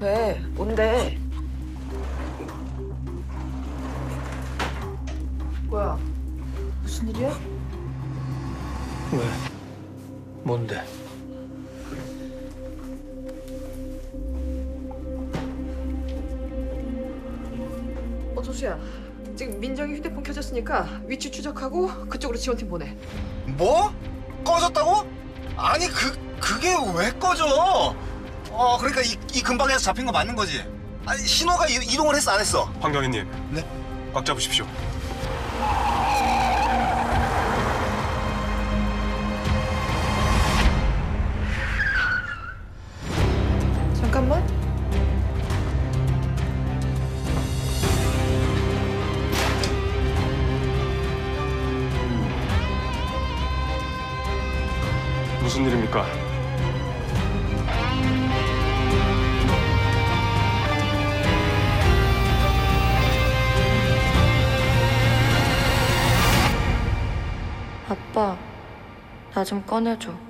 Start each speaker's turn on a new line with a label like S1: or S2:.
S1: 왜? 뭔데? 뭐야? 무슨 일이야?
S2: 왜? 뭔데?
S1: 어, 조수야. 지금 민정이 휴대폰 켜졌으니까 위치 추적하고 그쪽으로 지원팀 보내.
S3: 뭐? 꺼졌다고? 아니 그 그게 왜 꺼져? 어 그러니까 이, 이 근방에서 잡힌 거 맞는 거지? 아니 신호가 이, 이동을 했어 안 했어?
S4: 황경희님.
S3: 네?
S4: 꽉 잡으십시오.
S1: 잠깐만.
S4: 무슨 일입니까?
S5: 아빠, 나 좀 꺼내줘.